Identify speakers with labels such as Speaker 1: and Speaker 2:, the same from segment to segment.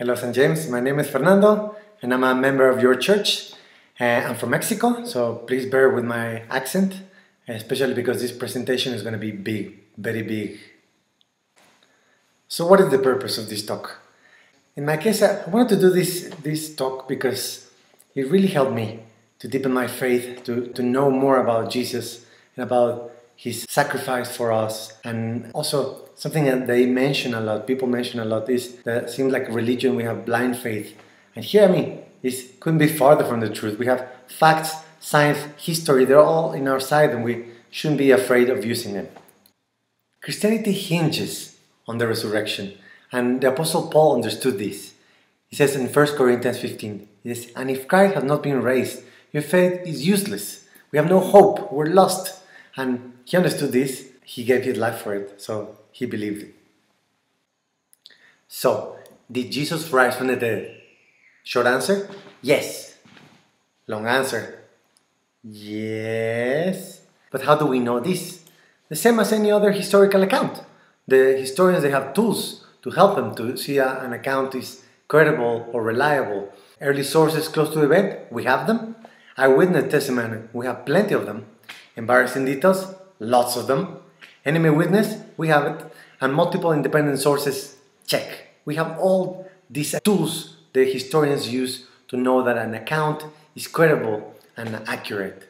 Speaker 1: Hello, St. James. My name is Fernando, and I'm a member of your church. Uh, I'm from Mexico, so please bear with my accent, especially because this presentation is going to be big, very big. So, what is the purpose of this talk? In my case, I wanted to do this, this talk because it really helped me to deepen my faith, to, to know more about Jesus and about his sacrifice for us. And also, something that they mention a lot, people mention a lot, is that it seems like religion, we have blind faith. And here, I mean, this couldn't be farther from the truth. We have facts, science, history, they're all in our side, and we shouldn't be afraid of using them. Christianity hinges on the resurrection, and the Apostle Paul understood this. He says in 1 Corinthians 15, he says, And if Christ has not been raised, your faith is useless. We have no hope. We're lost. And he understood this. He gave his life for it. So he believed it. So, did Jesus rise from the dead? Short answer yes. Long answer yes. But how do we know this? The same as any other historical account. The historians they have tools to help them to see an account is credible or reliable. Early sources close to the event, we have them. Eyewitness testimony, we have plenty of them. Embarrassing details, lots of them. Enemy witness, we have it. And multiple independent sources, check. We have all these tools the historians use to know that an account is credible and accurate.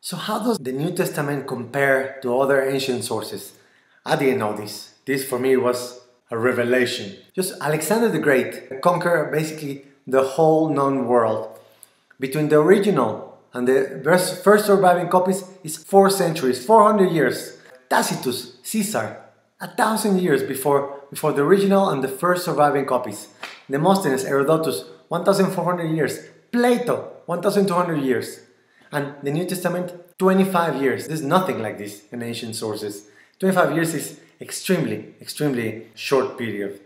Speaker 1: So, how does the New Testament compare to other ancient sources? I didn't know this. This for me was a revelation. Just Alexander the Great conquered basically the whole known world. Between the original and the first surviving copies is four centuries, 400 years. Tacitus, Caesar, a thousand years before, before the original and the first surviving copies. Demosthenes, Herodotus, 1400 years. Plato, 1200 years. And the New Testament, 25 years. There's nothing like this in ancient sources. 25 years is extremely, extremely short period.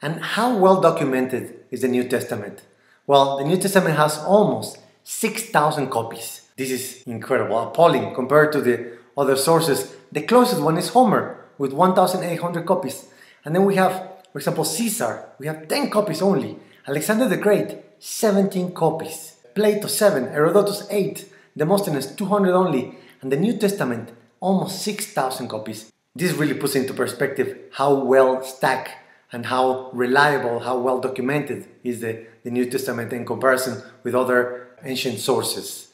Speaker 1: And how well documented is the New Testament? Well, the New Testament has almost 6,000 copies. This is incredible, appalling compared to the other sources. The closest one is Homer with 1,800 copies. And then we have, for example, Caesar. We have 10 copies only. Alexander the Great, 17 copies. Plato, 7. Herodotus, 8. Demosthenes, 200 only. And the New Testament, almost 6,000 copies. This really puts into perspective how well stacked and how reliable, how well documented is the, the New Testament in comparison with other ancient sources.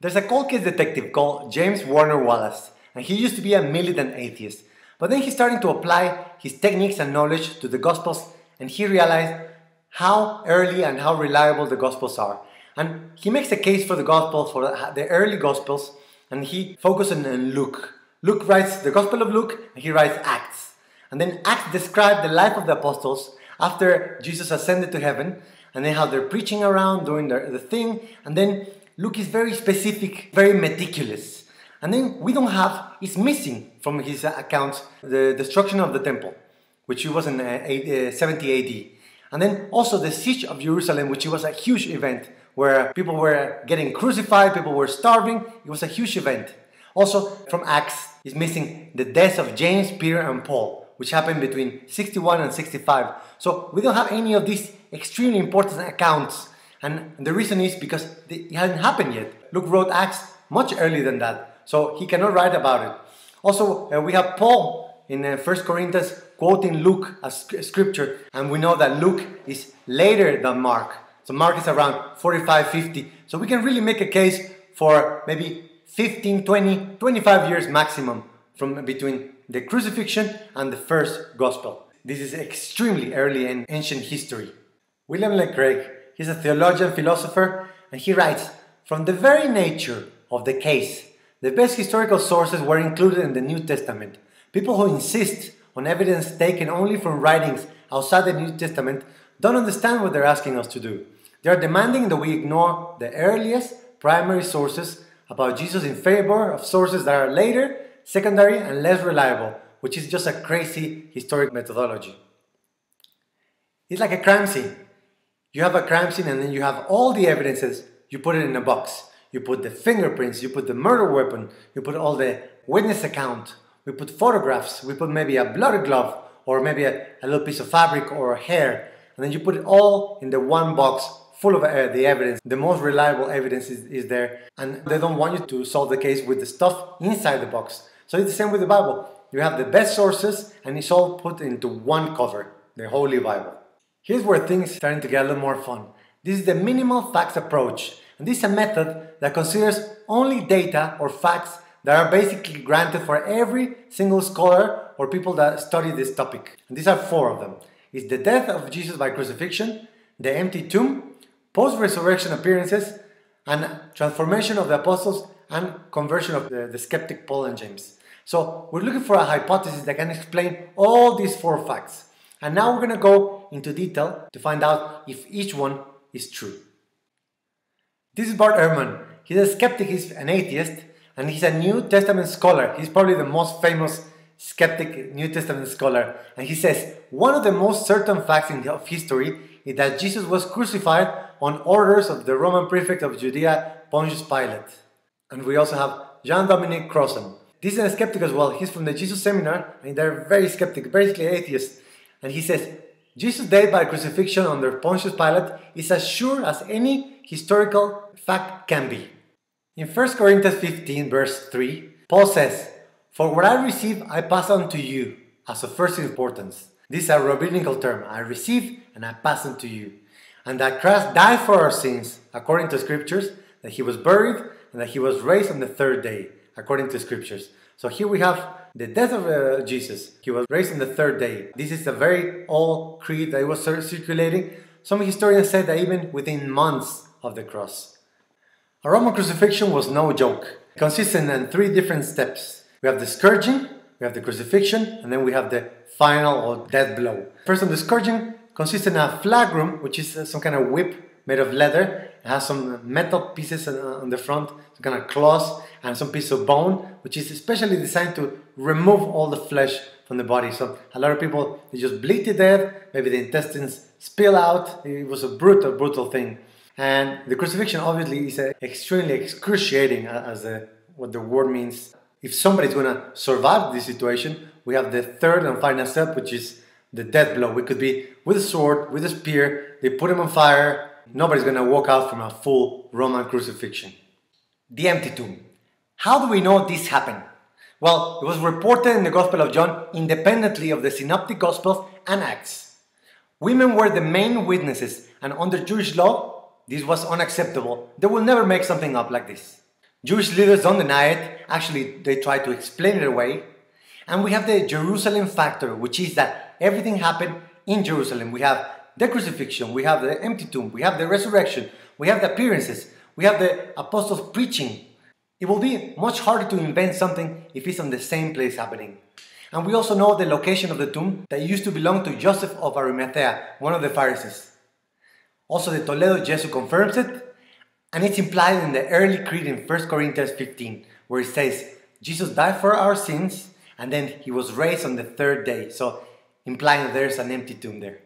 Speaker 1: There's a cold case detective called James Warner Wallace, and he used to be a militant atheist. But then he started to apply his techniques and knowledge to the Gospels, and he realized how early and how reliable the Gospels are. And he makes a case for the Gospels, for the early Gospels, and he focuses on Luke. Luke writes the Gospel of Luke, and he writes Acts. And then Acts describe the life of the apostles after Jesus ascended to heaven, and then how they're preaching around, doing the, the thing, and then Luke is very specific, very meticulous. And then we don't have, it's missing from his account the destruction of the temple, which was in uh, 70 AD. And then also the siege of Jerusalem, which was a huge event where people were getting crucified, people were starving. It was a huge event. Also, from Acts is missing the deaths of James, Peter, and Paul, which happened between 61 and 65. So we don't have any of these extremely important accounts. And the reason is because it hadn't happened yet. Luke wrote Acts much earlier than that. So he cannot write about it. Also, uh, we have Paul in uh, 1 Corinthians quoting Luke as scripture, and we know that Luke is later than Mark. So Mark is around 45, 50. So we can really make a case for maybe 15, 20, 25 years maximum from between the crucifixion and the first gospel. This is extremely early in ancient history. William Craig, he's a theologian, philosopher, and he writes, from the very nature of the case, the best historical sources were included in the New Testament. People who insist on evidence taken only from writings outside the New Testament don't understand what they're asking us to do. They are demanding that we ignore the earliest primary sources about Jesus in favor of sources that are later, secondary, and less reliable, which is just a crazy historic methodology. It's like a crime scene. You have a crime scene and then you have all the evidences, you put it in a box. You put the fingerprints, you put the murder weapon, you put all the witness account, we put photographs, we put maybe a blood glove or maybe a, a little piece of fabric or hair and then you put it all in the one box full of uh, the evidence. The most reliable evidence is, is there, and they don't want you to solve the case with the stuff inside the box. So it's the same with the Bible. You have the best sources, and it's all put into one cover, the Holy Bible. Here's where things starting to get a little more fun. This is the minimal facts approach, and this is a method that considers only data or facts that are basically granted for every single scholar or people that study this topic. And these are four of them. It's the death of Jesus by crucifixion, the empty tomb, post-resurrection appearances, and transformation of the apostles and conversion of the, the skeptic Paul and James. So we're looking for a hypothesis that can explain all these four facts. And now we're going to go into detail to find out if each one is true. This is Bart Ehrman. He's a skeptic, he's an atheist, and he's a New Testament scholar. He's probably the most famous skeptic New Testament scholar. And he says, one of the most certain facts in of history is that Jesus was crucified on orders of the Roman prefect of Judea, Pontius Pilate. And we also have John Dominic Crossan. This is a skeptic as well. He's from the Jesus Seminar, and they're very skeptic, basically atheist. And he says, Jesus' death by crucifixion under Pontius Pilate is as sure as any historical fact can be. In 1 Corinthians 15, verse 3, Paul says, For what I receive, I pass on to you as of first importance. This is a rabbinical term. I receive and I pass on to you. And that Christ died for our sins, according to scriptures, that he was buried, and that he was raised on the third day, according to scriptures. So here we have the death of uh, Jesus. He was raised on the third day. This is a very old creed that was circulating. Some historians say that even within months of the cross. A Roman crucifixion was no joke. It consisted in three different steps. We have the scourging, we have the crucifixion, and then we have the final or death blow. First on the scourging consists in a flagrum, which is uh, some kind of whip made of leather. It has some metal pieces on the front, some kind of claws, and some piece of bone, which is especially designed to remove all the flesh from the body. So a lot of people they just bleed to death. Maybe the intestines spill out. It was a brutal, brutal thing. And the crucifixion obviously is extremely excruciating, as the, what the word means. If somebody's to survive this situation, we have the third and final step, which is the death blow. We could be with a sword, with a spear. They put him on fire. Nobody's to walk out from a full Roman crucifixion. The empty tomb. How do we know this happened? Well, it was reported in the Gospel of John independently of the Synoptic Gospels and Acts. Women were the main witnesses, and under Jewish law, this was unacceptable. They will never make something up like this. Jewish leaders don't deny it, actually, they try to explain it away. And we have the Jerusalem factor, which is that everything happened in Jerusalem. We have the crucifixion, we have the empty tomb, we have the resurrection, we have the appearances, we have the apostles preaching, it will be much harder to invent something if it's on the same place happening. And we also know the location of the tomb that used to belong to Joseph of Arimathea, one of the Pharisees. Also, the Toledot Yeshu confirms it, and it's implied in the early creed in 1 Corinthians 15, where it says, Jesus died for our sins, and then he was raised on the third day. So, implying that there's an empty tomb there.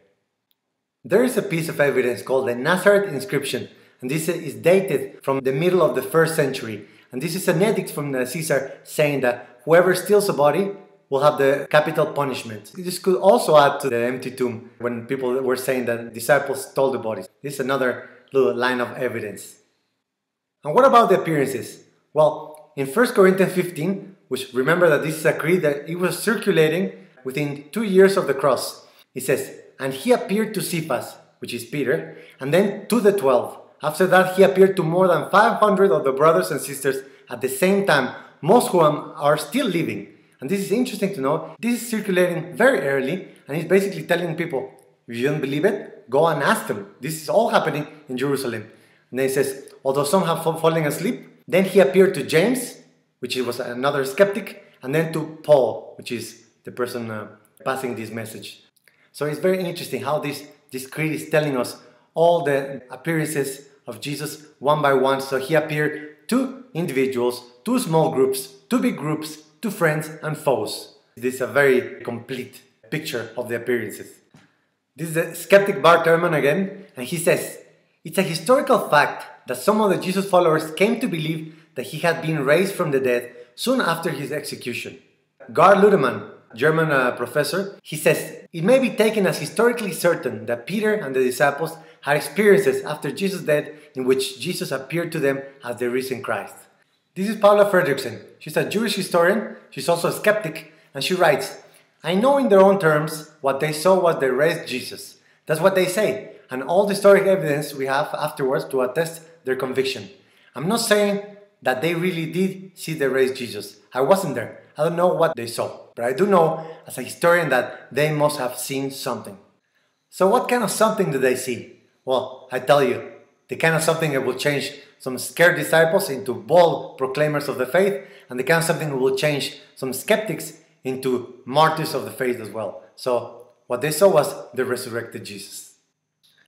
Speaker 1: There is a piece of evidence called the Nazareth inscription, and this is dated from the middle of the first century and this is an edict from Caesar saying that whoever steals a body will have the capital punishment. This could also add to the empty tomb when people were saying that disciples stole the bodies. This is another little line of evidence. And what about the appearances? Well, in 1 Corinthians 15, which remember that this is a creed that it was circulating within two years of the cross, it says, And he appeared to Cephas, which is Peter, and then to the twelve. After that, he appeared to more than 500 of the brothers and sisters at the same time, most of them are still living. And this is interesting to know. This is circulating very early, and he's basically telling people, if you don't believe it, go and ask them. This is all happening in Jerusalem. And then he says, although some have fallen asleep, then he appeared to James, which was another skeptic, and then to Paul, which is the person uh, passing this message. So it's very interesting how this, this creed is telling us all the appearances of Jesus one by one. So he appeared to individuals, to small groups, to big groups, to friends and foes. This is a very complete picture of the appearances. This is the skeptic Bart Ehrman again, and he says, It's a historical fact that some of the Jesus followers came to believe that he had been raised from the dead soon after his execution. Gerd Lüdemann, German uh, professor. He says, It may be taken as historically certain that Peter and the disciples had experiences after Jesus' death in which Jesus appeared to them as the risen Christ. This is Paula Fredriksen. She's a Jewish historian, she's also a skeptic, and she writes, I know in their own terms what they saw was the raised Jesus. That's what they say, and all the historic evidence we have afterwards to attest their conviction. I'm not saying that they really did see the raised Jesus. I wasn't there. I don't know what they saw, but I do know as a historian that they must have seen something. So, what kind of something did they see? Well, I tell you, the kind of something that will change some scared disciples into bold proclaimers of the faith, and the kind of something that will change some skeptics into martyrs of the faith as well. So, what they saw was the resurrected Jesus.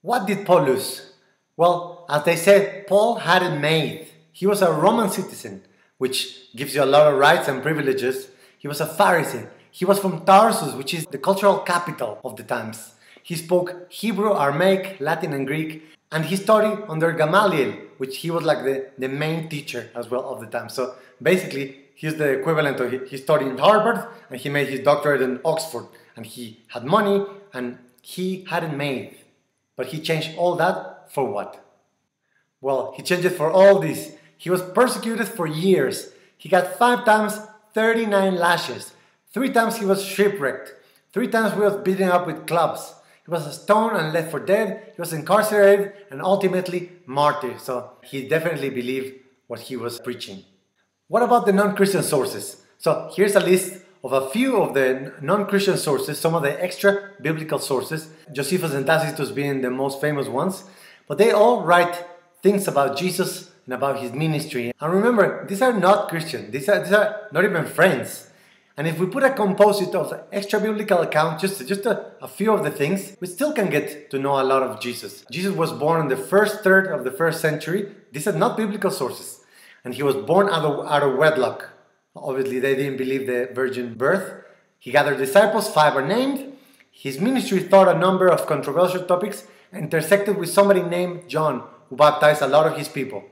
Speaker 1: What did Paul lose? Well, as they said, Paul had it made. He was a Roman citizen, which gives you a lot of rights and privileges. He was a Pharisee. He was from Tarsus, which is the cultural capital of the times. He spoke Hebrew, Aramaic, Latin, and Greek, and he studied under Gamaliel, which he was like the, the main teacher as well of the time. So basically, he's the equivalent of he studied in Harvard and he made his doctorate in Oxford, and he had money and he hadn't made. But he changed all that for what? Well, he changed it for all this. He was persecuted for years. He got five times 39 lashes. Three times he was shipwrecked. Three times he was beaten up with clubs. He was stoned and left for dead. He was incarcerated and ultimately martyred. So he definitely believed what he was preaching. What about the non-Christian sources? So here's a list of a few of the non-Christian sources, some of the extra biblical sources, Josephus and Tacitus being the most famous ones, but they all write things about Jesus and about his ministry. And remember, these are not Christians, These are, these are not even friends. And if we put a composite of extra biblical accounts, just, just a, a, few of the things, we still can get to know a lot of Jesus. Jesus was born in the first third of the first century. These are not biblical sources. And he was born out of, out of wedlock. Obviously, they didn't believe the virgin birth. He gathered disciples, five are named. His ministry taught a number of controversial topics, intersected with somebody named John, who baptized a lot of his people.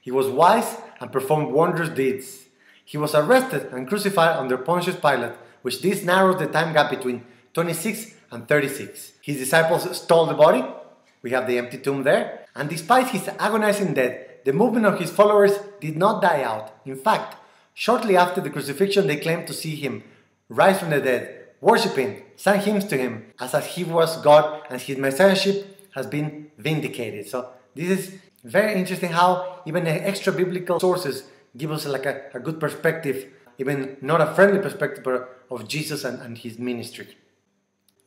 Speaker 1: He was wise and performed wondrous deeds. He was arrested and crucified under Pontius Pilate, which this narrows the time gap between 26 and 36. His disciples stole the body. We have the empty tomb there. And despite his agonizing death, the movement of his followers did not die out. In fact, shortly after the crucifixion, they claimed to see him rise from the dead, worshipping, sang hymns to him, as if he was God and his messiahship has been vindicated. So this is very interesting how even the extra biblical sources give us like a, a good perspective, even not a friendly perspective, but of Jesus and, and his ministry.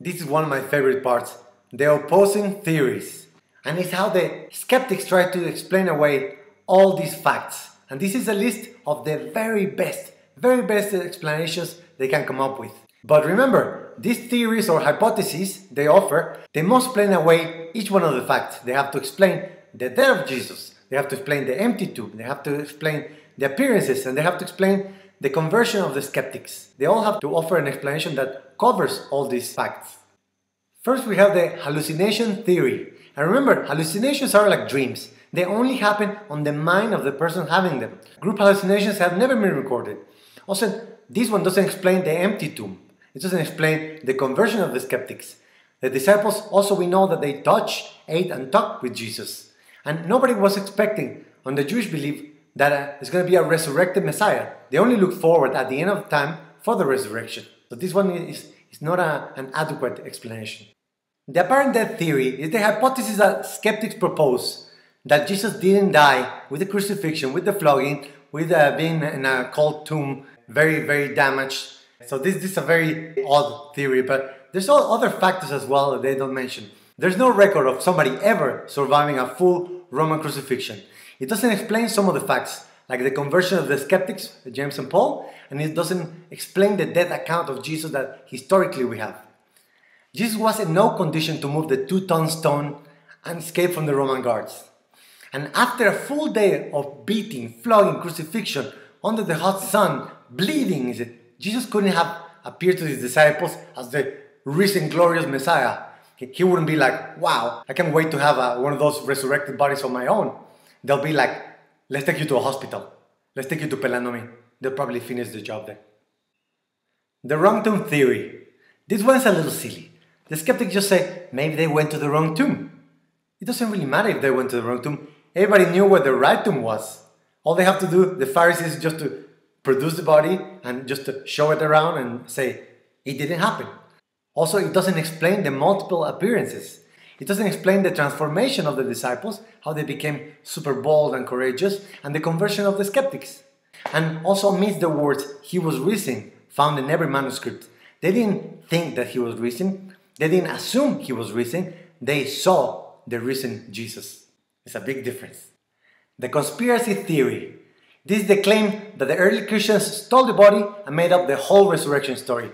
Speaker 1: This is one of my favorite parts the opposing theories. And it's how the skeptics try to explain away all these facts. And this is a list of the very best, very best explanations they can come up with. But remember, these theories or hypotheses they offer, they must explain away each one of the facts. They have to explain the death of Jesus, they have to explain the empty tomb, they have to explain the appearances, and they have to explain the conversion of the skeptics. They all have to offer an explanation that covers all these facts. First, we have the hallucination theory. And remember, hallucinations are like dreams. They only happen on the mind of the person having them. Group hallucinations have never been recorded. Also, this one doesn't explain the empty tomb. It doesn't explain the conversion of the skeptics. The disciples also we know that they touched, ate, and talked with Jesus. And nobody was expecting on the Jewish belief that uh, it's going to be a resurrected Messiah. They only look forward at the end of time for the resurrection. So this one is, is not a, an adequate explanation. The apparent death theory is the hypothesis that skeptics propose that Jesus didn't die with the crucifixion, with the flogging, with uh, being in a cold tomb, very, very damaged, so this, this is a very odd theory, but there's all other factors as well that they don't mention. There's no record of somebody ever surviving a full Roman crucifixion. It doesn't explain some of the facts, like the conversion of the skeptics, James and Paul, and it doesn't explain the death account of Jesus that historically we have. Jesus was in no condition to move the two-ton stone and escape from the Roman guards. And after a full day of beating, flogging, crucifixion under the hot sun, bleeding, is it Jesus couldn't have appeared to his disciples as the risen, glorious Messiah. He wouldn't be like, wow, I can't wait to have a, one of those resurrected bodies of my own. They'll be like, let's take you to a hospital. Let's take you to Pelonomi. They'll probably finish the job there. The wrong tomb theory. This one's a little silly. The skeptics just say maybe they went to the wrong tomb. It doesn't really matter if they went to the wrong tomb. Everybody knew where the right tomb was. All they have to do, the Pharisees, just to produce the body and just to show it around and say it didn't happen. Also, it doesn't explain the multiple appearances. It doesn't explain the transformation of the disciples, how they became super bold and courageous, and the conversion of the skeptics. And also omits the words, he was risen, found in every manuscript. They didn't think that he was risen, they didn't assume he was risen, they saw the risen Jesus. It's a big difference. The conspiracy theory. This is the claim that the early Christians stole the body and made up the whole resurrection story.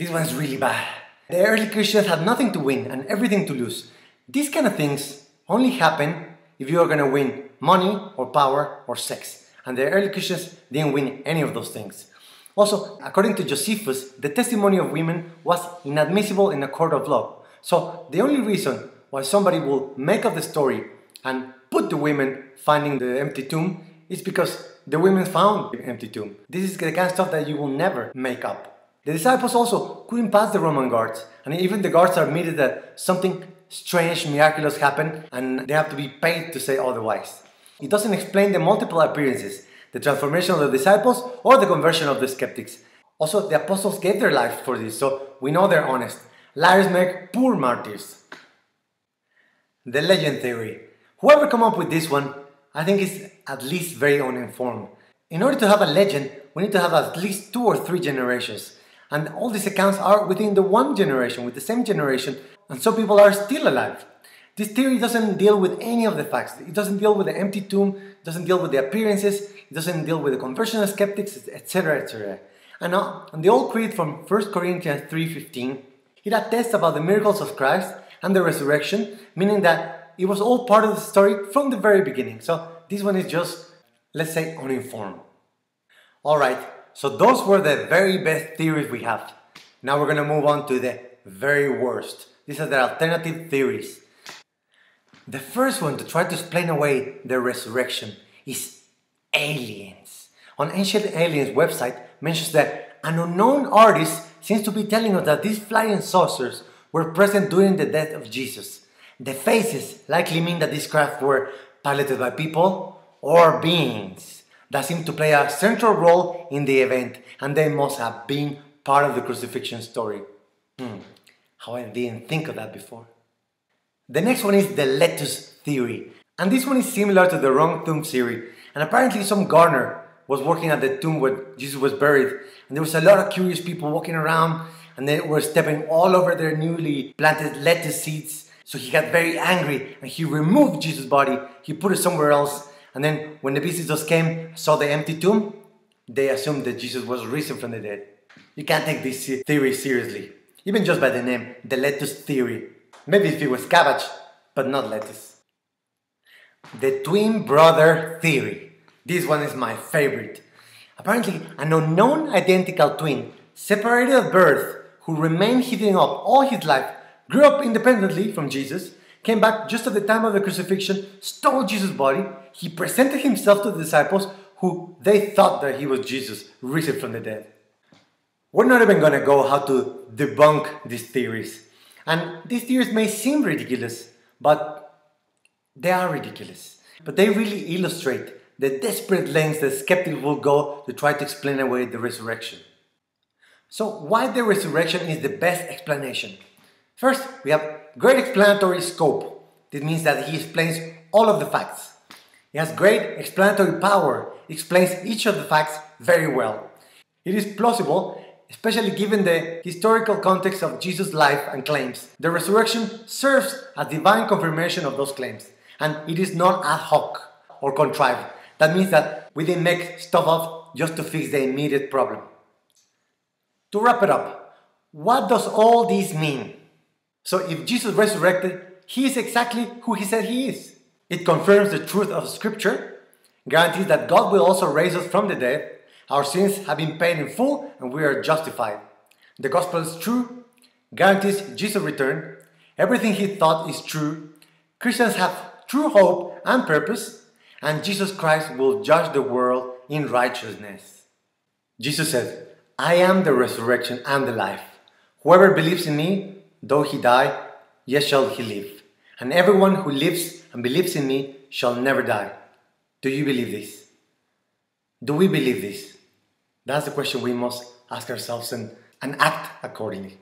Speaker 1: This one's really bad. The early Christians had nothing to win and everything to lose. These kind of things only happen if you are going to win money or power or sex. And the early Christians didn't win any of those things. Also, according to Josephus, the testimony of women was inadmissible in a court of law. So the only reason why somebody will make up the story and put the women finding the empty tomb is because the women found the empty tomb. This is the kind of stuff that you will never make up. The disciples also couldn't pass the Roman guards, and even the guards admitted that something strange, miraculous happened, and they have to be paid to say otherwise. It doesn't explain the multiple appearances, the transformation of the disciples, or the conversion of the skeptics. Also, the apostles gave their lives for this, so we know they're honest. Liars make poor martyrs. The legend theory. Whoever come up with this one, I think is at least very uninformed. In order to have a legend, we need to have at least two or three generations. And all these accounts are within the one generation, with the same generation, and so people are still alive. This theory doesn't deal with any of the facts. It doesn't deal with the empty tomb, it doesn't deal with the appearances, it doesn't deal with the conversion of skeptics, etc. etc. And, uh, and the old creed from 1 Corinthians 3.15, it attests about the miracles of Christ and the resurrection, meaning that it was all part of the story from the very beginning. So this one is just, let's say, uninformed. Alright, so those were the very best theories we have. Now we're gonna move on to the very worst. These are the alternative theories. The first one to try to explain away the resurrection is aliens. On Ancient Aliens website mentions that an unknown artist seems to be telling us that these flying saucers were present during the death of Jesus. The faces likely mean that these craft were piloted by people or beings that seem to play a central role in the event, and they must have been part of the crucifixion story. Hmm, how I didn't think of that before. The next one is the lettuce theory, and this one is similar to the wrong tomb theory. And apparently, some gardener was working at the tomb where Jesus was buried, and there was a lot of curious people walking around, and they were stepping all over their newly planted lettuce seeds. So he got very angry and he removed Jesus' body, he put it somewhere else, and then when the visitors came, saw the empty tomb, they assumed that Jesus was risen from the dead. You can't take this theory seriously, even just by the name, the lettuce theory. Maybe if it was cabbage, but not lettuce. The twin brother theory. This one is my favorite. Apparently, an unknown identical twin, separated at birth, who remained hidden up all his life, grew up independently from Jesus, came back just at the time of the crucifixion, stole Jesus' body. He presented himself to the disciples who they thought that he was Jesus, risen from the dead. We're not even going to go how to debunk these theories. And these theories may seem ridiculous, but they are ridiculous. But they really illustrate the desperate lengths that skeptics will go to try to explain away the resurrection. So, why the resurrection is the best explanation? First, we have great explanatory scope. This means that he explains all of the facts. He has great explanatory power, explains each of the facts very well. It is plausible, especially given the historical context of Jesus' life and claims. The resurrection serves as divine confirmation of those claims, and it is not ad hoc or contrived. That means that we didn't make stuff up just to fix the immediate problem. To wrap it up, what does all this mean? So if Jesus resurrected, he is exactly who he said he is. It confirms the truth of Scripture, guarantees that God will also raise us from the dead, our sins have been paid in full, and we are justified. The gospel is true, guarantees Jesus' return, everything he thought is true, Christians have true hope and purpose, and Jesus Christ will judge the world in righteousness. Jesus said, I am the resurrection and the life. Whoever believes in me, though he die, yet shall he live. And everyone who lives and believes in me shall never die. Do you believe this? Do we believe this? That's the question we must ask ourselves and, and act accordingly.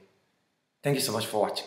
Speaker 1: Thank you so much for watching.